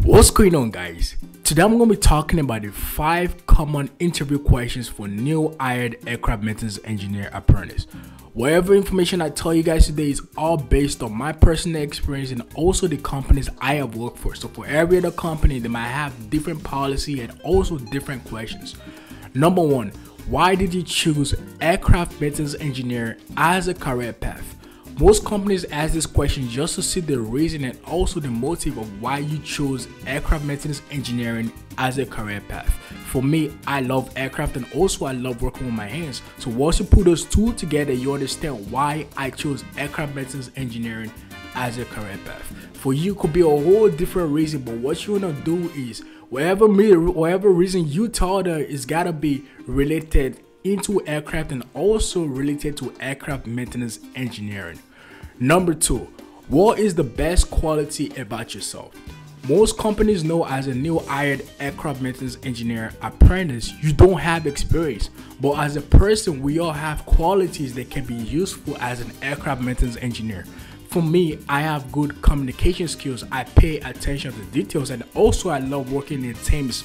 What's going on, guys? Today I'm going to be talking about the five common interview questions for new hired aircraft maintenance engineer apprentice. Whatever information I tell you guys today is all based on my personal experience and also the companies I have worked for. So for every other company, they might have different policy and also different questions. Number one, why did you choose aircraft maintenance engineer as a career path? Most companies ask this question just to see the reason and also the motive of why you chose aircraft maintenance engineering as a career path. For me, I love aircraft and also I love working with my hands. So once you put those two together, you understand why I chose aircraft maintenance engineering as a career path. For you could be a whole different reason, but what you wanna do is whatever me, whatever reason you told her uh, is gotta be related into aircraft and also related to aircraft maintenance engineering. Number two, what is the best quality about yourself? Most companies know as a new hired aircraft maintenance engineer apprentice, you don't have experience. But as a person, we all have qualities that can be useful as an aircraft maintenance engineer. For me, I have good communication skills. I pay attention to details and also I love working in teams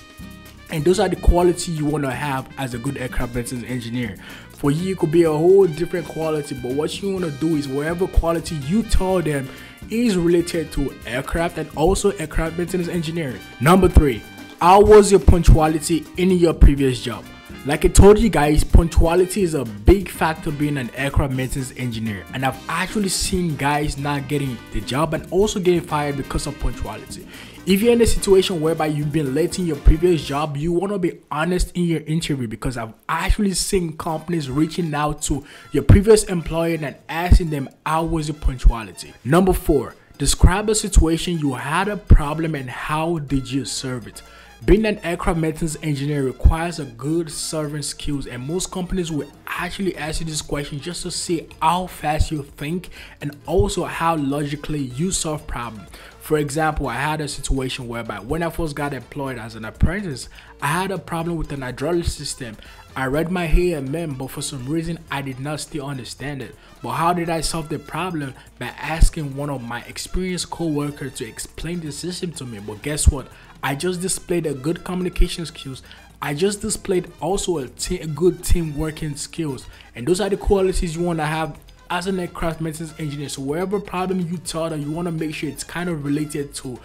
and those are the quality you want to have as a good aircraft maintenance engineer. For you it could be a whole different quality but what you want to do is whatever quality you tell them is related to aircraft and also aircraft maintenance engineering. Number three how was your punctuality in your previous job like I told you guys, punctuality is a big factor being an aircraft maintenance engineer, and I've actually seen guys not getting the job and also getting fired because of punctuality. If you're in a situation whereby you've been late in your previous job, you want to be honest in your interview because I've actually seen companies reaching out to your previous employer and asking them how was your punctuality. Number four, describe a situation you had a problem and how did you serve it. Being an aircraft maintenance engineer requires a good serving skills and most companies will actually ask you this question just to see how fast you think and also how logically you solve problems. For example, I had a situation whereby when I first got employed as an apprentice, I had a problem with an hydraulic system. I read my AMM, but for some reason I did not still understand it. But how did I solve the problem? By asking one of my experienced co-workers to explain the system to me. But guess what? I just displayed a good communication skills. I just displayed also a, te- a good team working skills. And those are the qualities you want to have as an aircraft maintenance engineer. So whatever problem you taught you want to make sure it's kind of related to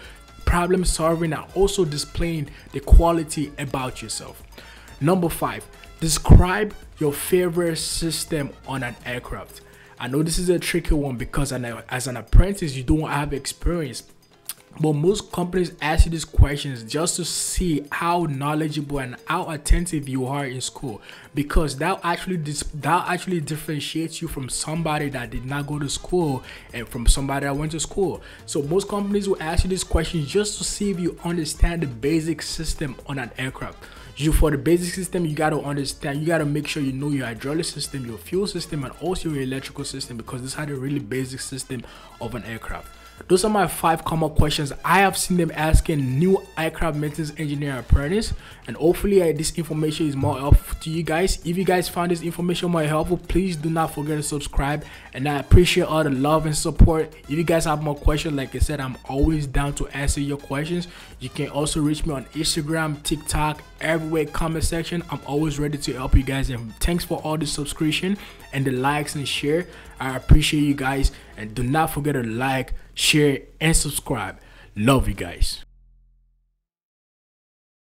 problem solving and also displaying the quality about yourself. Number five, describe your favorite system on an aircraft. I know this is a tricky one because as an apprentice, you don't have experience, but most companies ask you these questions just to see how knowledgeable and how attentive you are in school. Because that actually that actually differentiates you from somebody that did not go to school and from somebody that went to school. So most companies will ask you these questions just to see if you understand the basic system on an aircraft. You for the basic system you got to understand you got to make sure you know your hydraulic system your fuel system and also your electrical system because this is the really basic system of an aircraft those are my five common questions I have seen them asking new aircraft maintenance engineer apprentice and hopefully uh, this information is more helpful to you guys. If you guys found this information more helpful, please do not forget to subscribe and I appreciate all the love and support. If you guys have more questions, like I said, I'm always down to answer your questions. You can also reach me on Instagram, TikTok, everywhere comment section. I'm always ready to help you guys and thanks for all the subscription and the likes and share. I appreciate you guys and do not forget to like, share, and subscribe. Love you guys.